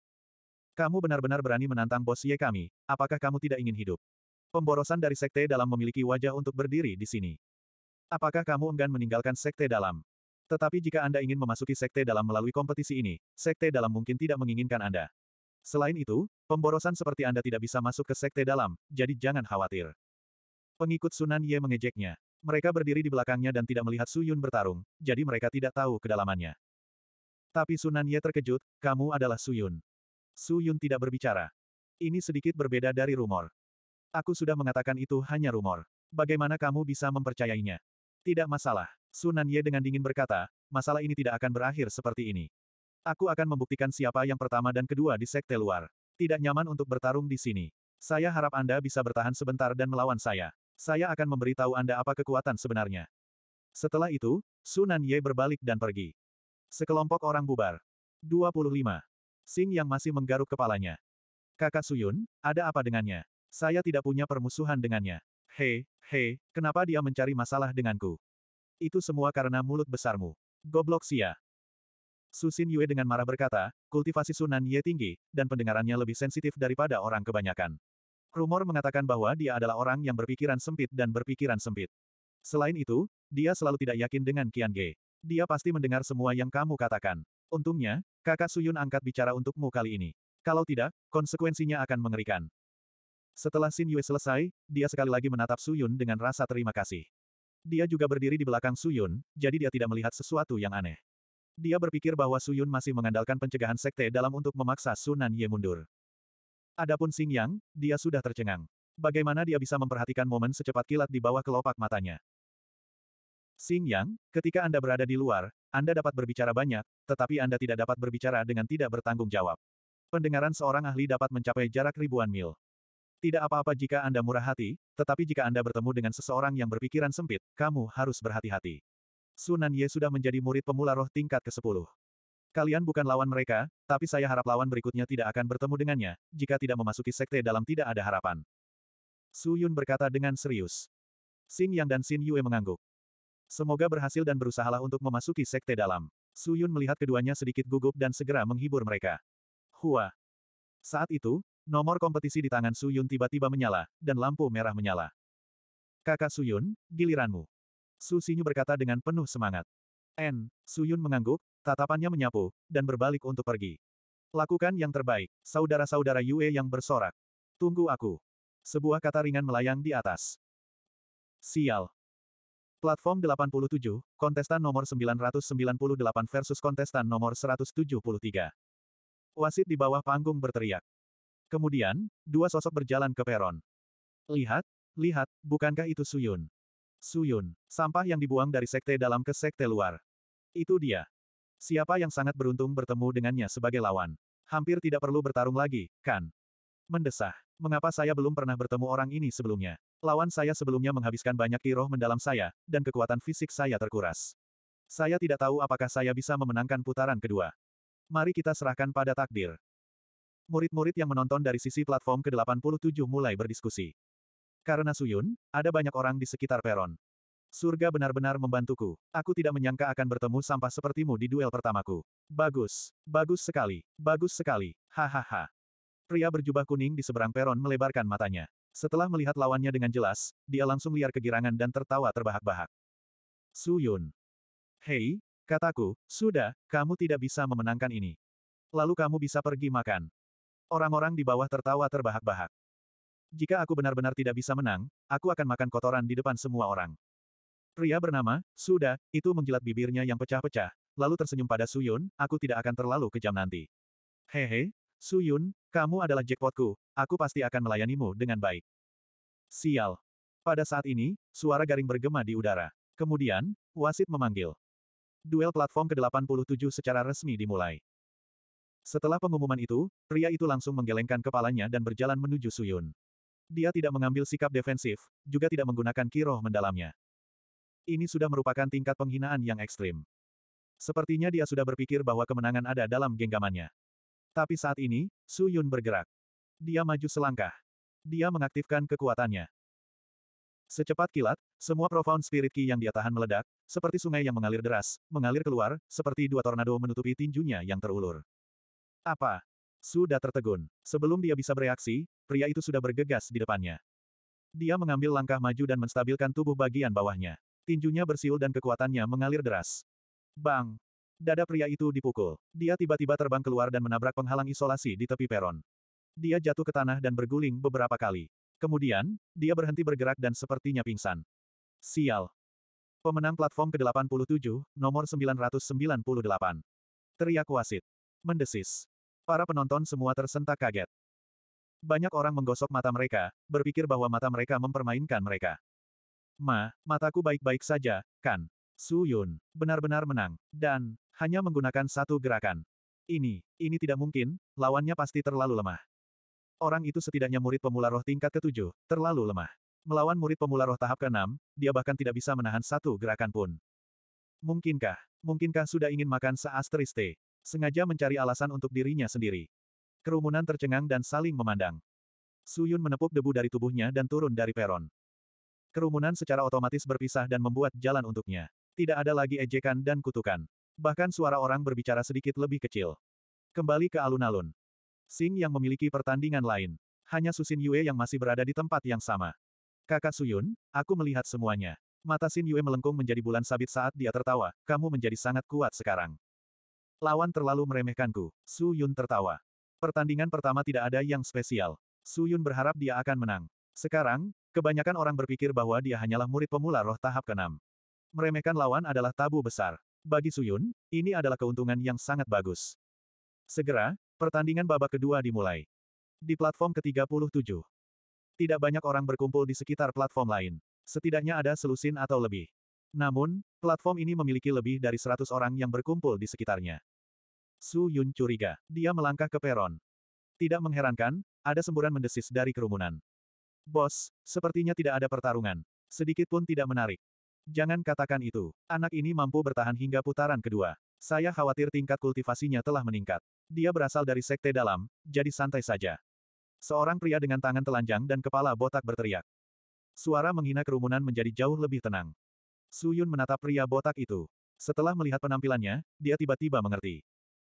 Kamu benar-benar berani menantang bos Ye kami, apakah kamu tidak ingin hidup? Pemborosan dari sekte dalam memiliki wajah untuk berdiri di sini. Apakah kamu enggan meninggalkan sekte dalam? Tetapi jika Anda ingin memasuki sekte dalam melalui kompetisi ini, sekte dalam mungkin tidak menginginkan Anda. Selain itu, pemborosan seperti Anda tidak bisa masuk ke sekte dalam, jadi jangan khawatir. Pengikut Sunan Ye mengejeknya. Mereka berdiri di belakangnya dan tidak melihat Su Yun bertarung, jadi mereka tidak tahu kedalamannya. Tapi Sunan Ye terkejut, kamu adalah Su Yun. Su Yun tidak berbicara. Ini sedikit berbeda dari rumor. Aku sudah mengatakan itu hanya rumor. Bagaimana kamu bisa mempercayainya? Tidak masalah. Sunan Ye dengan dingin berkata, masalah ini tidak akan berakhir seperti ini. Aku akan membuktikan siapa yang pertama dan kedua di sekte luar. Tidak nyaman untuk bertarung di sini. Saya harap Anda bisa bertahan sebentar dan melawan saya. Saya akan memberitahu Anda apa kekuatan sebenarnya. Setelah itu, Sunan Ye berbalik dan pergi. Sekelompok orang bubar. 25. Sing yang masih menggaruk kepalanya. Kakak Suyun, ada apa dengannya? Saya tidak punya permusuhan dengannya. Hei, hei, kenapa dia mencari masalah denganku? Itu semua karena mulut besarmu. Goblok sia. Susin Yue dengan marah berkata, kultivasi Sunan Ye tinggi, dan pendengarannya lebih sensitif daripada orang kebanyakan. Rumor mengatakan bahwa dia adalah orang yang berpikiran sempit dan berpikiran sempit. Selain itu, dia selalu tidak yakin dengan Qian Ge. Dia pasti mendengar semua yang kamu katakan. Untungnya, kakak Suyun angkat bicara untukmu kali ini. Kalau tidak, konsekuensinya akan mengerikan. Setelah Xin Yue selesai, dia sekali lagi menatap Su Yun dengan rasa terima kasih. Dia juga berdiri di belakang Su Yun, jadi dia tidak melihat sesuatu yang aneh. Dia berpikir bahwa Su Yun masih mengandalkan pencegahan sekte dalam untuk memaksa Sunan Ye mundur. Adapun Xing Yang, dia sudah tercengang. Bagaimana dia bisa memperhatikan momen secepat kilat di bawah kelopak matanya? Xing Yang, ketika Anda berada di luar, Anda dapat berbicara banyak, tetapi Anda tidak dapat berbicara dengan tidak bertanggung jawab. Pendengaran seorang ahli dapat mencapai jarak ribuan mil. Tidak apa-apa jika Anda murah hati, tetapi jika Anda bertemu dengan seseorang yang berpikiran sempit, kamu harus berhati-hati. Sunan Ye sudah menjadi murid pemula roh tingkat ke-10. Kalian bukan lawan mereka, tapi saya harap lawan berikutnya tidak akan bertemu dengannya, jika tidak memasuki sekte dalam tidak ada harapan. Su Yun berkata dengan serius. Xing Yang dan Xin Yue mengangguk. Semoga berhasil dan berusahalah untuk memasuki sekte dalam. Su Yun melihat keduanya sedikit gugup dan segera menghibur mereka. Hua. Saat itu, Nomor kompetisi di tangan Su Yun tiba-tiba menyala, dan lampu merah menyala. Kakak Su Yun, giliranmu. Su Xinyu berkata dengan penuh semangat. N. Su Yun mengangguk, tatapannya menyapu, dan berbalik untuk pergi. Lakukan yang terbaik, saudara-saudara Yue yang bersorak. Tunggu aku. Sebuah kata ringan melayang di atas. Sial. Platform 87, kontestan nomor 998 versus kontestan nomor 173. Wasit di bawah panggung berteriak. Kemudian, dua sosok berjalan ke peron. Lihat, lihat, bukankah itu Suyun? Suyun, sampah yang dibuang dari sekte dalam ke sekte luar. Itu dia. Siapa yang sangat beruntung bertemu dengannya sebagai lawan? Hampir tidak perlu bertarung lagi, kan? Mendesah. Mengapa saya belum pernah bertemu orang ini sebelumnya? Lawan saya sebelumnya menghabiskan banyak kiroh mendalam saya, dan kekuatan fisik saya terkuras. Saya tidak tahu apakah saya bisa memenangkan putaran kedua. Mari kita serahkan pada takdir. Murid-murid yang menonton dari sisi platform ke-87 mulai berdiskusi. Karena Suyun, ada banyak orang di sekitar peron. Surga benar-benar membantuku. Aku tidak menyangka akan bertemu sampah sepertimu di duel pertamaku. Bagus. Bagus sekali. Bagus sekali. Hahaha. Pria berjubah kuning di seberang peron melebarkan matanya. Setelah melihat lawannya dengan jelas, dia langsung liar kegirangan dan tertawa terbahak-bahak. Su Yun. Hei, kataku, sudah, kamu tidak bisa memenangkan ini. Lalu kamu bisa pergi makan. Orang-orang di bawah tertawa terbahak-bahak. Jika aku benar-benar tidak bisa menang, aku akan makan kotoran di depan semua orang. Pria bernama, Suda, itu menjilat bibirnya yang pecah-pecah, lalu tersenyum pada Suyun, aku tidak akan terlalu kejam nanti. Hehe, Suyun, kamu adalah jackpotku, aku pasti akan melayanimu dengan baik. Sial. Pada saat ini, suara garing bergema di udara. Kemudian, wasit memanggil. Duel platform ke-87 secara resmi dimulai. Setelah pengumuman itu, pria itu langsung menggelengkan kepalanya dan berjalan menuju Suyun. Dia tidak mengambil sikap defensif, juga tidak menggunakan kiroh mendalamnya. Ini sudah merupakan tingkat penghinaan yang ekstrim. Sepertinya dia sudah berpikir bahwa kemenangan ada dalam genggamannya. Tapi saat ini, Suyun bergerak. Dia maju selangkah. Dia mengaktifkan kekuatannya. Secepat kilat, semua profound spirit ki yang dia tahan meledak, seperti sungai yang mengalir deras, mengalir keluar, seperti dua tornado menutupi tinjunya yang terulur. Apa? Sudah tertegun. Sebelum dia bisa bereaksi, pria itu sudah bergegas di depannya. Dia mengambil langkah maju dan menstabilkan tubuh bagian bawahnya. Tinjunya bersiul dan kekuatannya mengalir deras. Bang! Dada pria itu dipukul. Dia tiba-tiba terbang keluar dan menabrak penghalang isolasi di tepi peron. Dia jatuh ke tanah dan berguling beberapa kali. Kemudian, dia berhenti bergerak dan sepertinya pingsan. Sial. Pemenang platform ke-87, nomor 998. Teriak wasit. Mendesis. Para penonton semua tersentak kaget. Banyak orang menggosok mata mereka, berpikir bahwa mata mereka mempermainkan mereka. Ma, mataku baik-baik saja, kan? Su Yun, benar-benar menang, dan, hanya menggunakan satu gerakan. Ini, ini tidak mungkin, lawannya pasti terlalu lemah. Orang itu setidaknya murid pemula roh tingkat ketujuh, terlalu lemah. Melawan murid pemula roh tahap keenam, dia bahkan tidak bisa menahan satu gerakan pun. Mungkinkah, mungkinkah sudah ingin makan seasteriste? Sengaja mencari alasan untuk dirinya sendiri. Kerumunan tercengang dan saling memandang. Suyun menepuk debu dari tubuhnya dan turun dari peron. Kerumunan secara otomatis berpisah dan membuat jalan untuknya. Tidak ada lagi ejekan dan kutukan. Bahkan suara orang berbicara sedikit lebih kecil. Kembali ke alun-alun. Sing yang memiliki pertandingan lain. Hanya Susin Yue yang masih berada di tempat yang sama. Kakak Suyun, aku melihat semuanya. Mata Sin Yue melengkung menjadi bulan sabit saat dia tertawa, kamu menjadi sangat kuat sekarang. Lawan terlalu meremehkanku. Su Yun tertawa. Pertandingan pertama tidak ada yang spesial. Su Yun berharap dia akan menang. Sekarang, kebanyakan orang berpikir bahwa dia hanyalah murid pemula roh tahap ke-6. Meremehkan lawan adalah tabu besar. Bagi Su Yun, ini adalah keuntungan yang sangat bagus. Segera, pertandingan babak kedua dimulai. Di platform ke-37. Tidak banyak orang berkumpul di sekitar platform lain. Setidaknya ada selusin atau lebih. Namun, platform ini memiliki lebih dari 100 orang yang berkumpul di sekitarnya. Su Yun curiga. Dia melangkah ke peron. Tidak mengherankan, ada semburan mendesis dari kerumunan. Bos, sepertinya tidak ada pertarungan. Sedikit pun tidak menarik. Jangan katakan itu. Anak ini mampu bertahan hingga putaran kedua. Saya khawatir tingkat kultivasinya telah meningkat. Dia berasal dari sekte dalam, jadi santai saja. Seorang pria dengan tangan telanjang dan kepala botak berteriak. Suara menghina kerumunan menjadi jauh lebih tenang. Su Yun menatap pria botak itu. Setelah melihat penampilannya, dia tiba-tiba mengerti.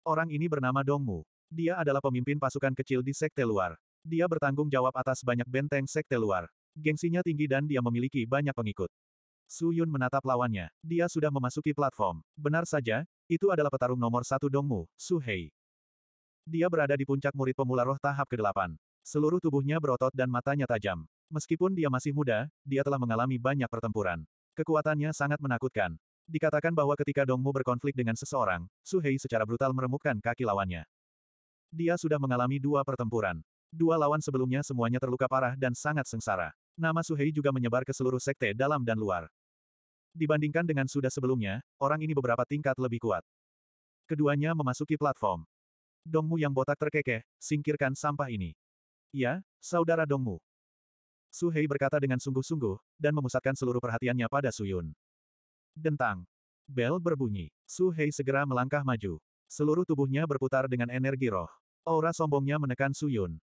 Orang ini bernama Dongmu. Dia adalah pemimpin pasukan kecil di sekte luar. Dia bertanggung jawab atas banyak benteng sekte luar. Gengsinya tinggi dan dia memiliki banyak pengikut. Su Yun menatap lawannya. Dia sudah memasuki platform. Benar saja, itu adalah petarung nomor satu Dongmu, Su Hei. Dia berada di puncak murid pemula roh tahap ke-8. Seluruh tubuhnya berotot dan matanya tajam. Meskipun dia masih muda, dia telah mengalami banyak pertempuran. Kekuatannya sangat menakutkan. Dikatakan bahwa ketika Dongmu berkonflik dengan seseorang, Su Hei secara brutal meremukkan kaki lawannya. Dia sudah mengalami dua pertempuran. Dua lawan sebelumnya semuanya terluka parah dan sangat sengsara. Nama Su Hei juga menyebar ke seluruh sekte dalam dan luar. Dibandingkan dengan sudah sebelumnya, orang ini beberapa tingkat lebih kuat. Keduanya memasuki platform. Dongmu yang botak terkekeh, singkirkan sampah ini. Ya, saudara Dongmu. Su Hei berkata dengan sungguh-sungguh, dan memusatkan seluruh perhatiannya pada Su Yun. Dentang. Bel berbunyi. Su Hei segera melangkah maju. Seluruh tubuhnya berputar dengan energi roh. Aura sombongnya menekan Su Yun.